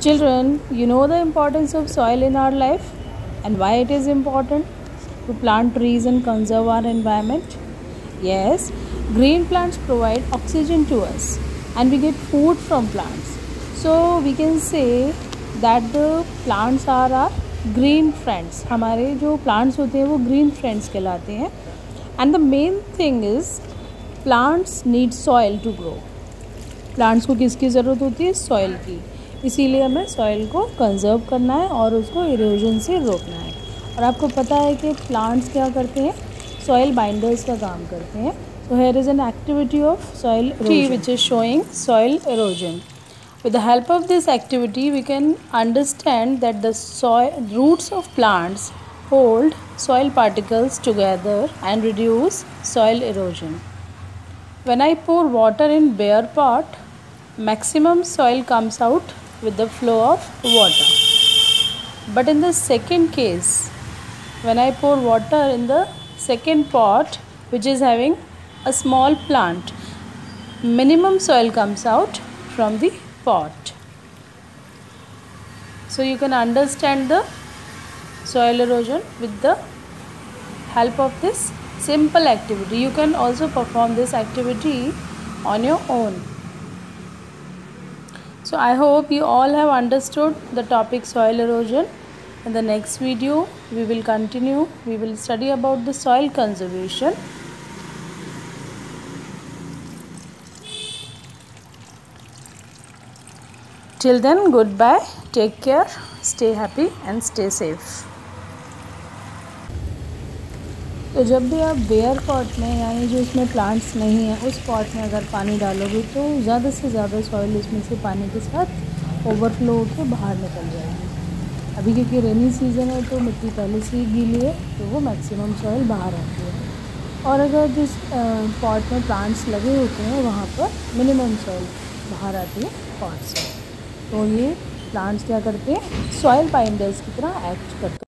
Children, you know the importance of soil in our life and why it is important to plant trees and conserve our environment? Yes, green plants provide oxygen to us and we get food from plants. So we can say that the plants are our green friends. हमारे जो plants होते हैं वो green friends कहलाते हैं and the main thing is plants need soil to grow. Plants को किसकी ज़रूरत होती है? सॉइल की। इसीलिए हमें सॉइल को कंजर्व करना है और उसको इरोजन से रोकना है। और आपको पता है कि प्लांट्स क्या करते हैं? सॉइल बाइंडर्स का काम करते हैं। So here is an activity of soil tree which is showing soil erosion with the help of this activity we can understand that the roots of plants hold soil particles together and reduce soil erosion when I pour water in bare part maximum soil comes out with the flow of water. But in the second case when i pour water in the second pot which is having a small plant minimum soil comes out from the pot. So you can understand the soil erosion with the help of this simple activity. You can also perform this activity on your own so i hope you all have understood the topic soil erosion. In the next video we will continue. We will study about the soil conservation. Till then goodbye. Take care. Stay happy and stay safe तो जब भी आप bear pot में, यानी जो इसमें plants नहीं है, उस पॉट में अगर पानी डालोगे तो ज़्यादा से ज़्यादा सॉइल इसमें से पानी के साथ ओवरफ्लो होकर बाहर निकल जाएगी। अभी क्योंकि रेनी सीज़न है तो मिट्टी पहले से ही गीली है तो वो मैक्सिमम सॉइल बाहर आती है। और अगर जिस पॉट में प्लांट्स लगे होते हैं, वहाँ पर मिनिमम सॉइल बाहर आती है पॉट से। तो ये प्लांट्स क्या करते हैं? सॉइल बाइंडर्स की तरह एक्ट करते हैं।